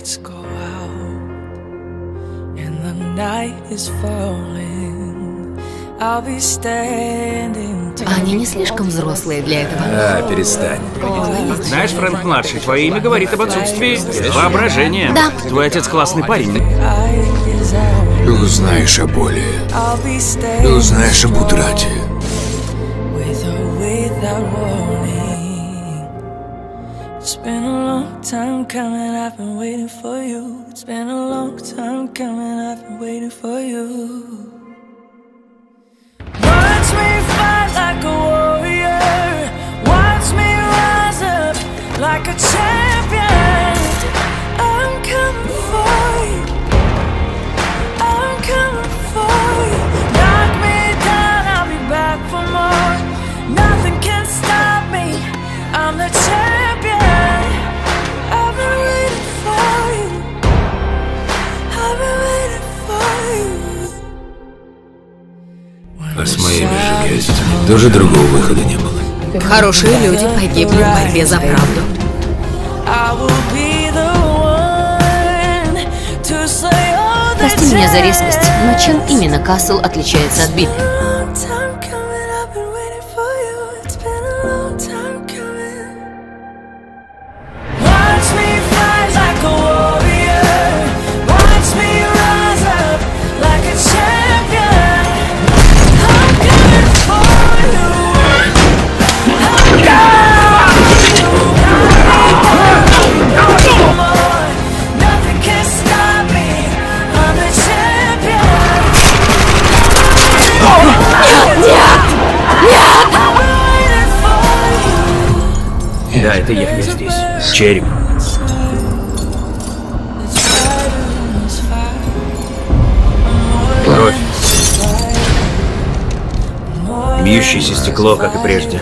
lights go out and the night is falling, I'll be standing. Они не слишком взрослые для этого. А, перестань. Знаешь, Фрэнк младший, твое имя говорит об отсутствии воображения. Да. Твой отец классный парень. Ты узнаешь о боли. Ты узнаешь об утрате. with or without warning. It's been a long time coming, I've been waiting for you. It's been a long time coming, I've been waiting for you. А с моими же гостями тоже другого выхода не было. Хорошие люди погибли в борьбе за правду. Прости меня за резкость, но чем именно Касл отличается от битвы? Да, это я, я здесь. Череп. Кровь. Бьющееся стекло, как и прежде.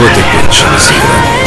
Вот и кончилась игра.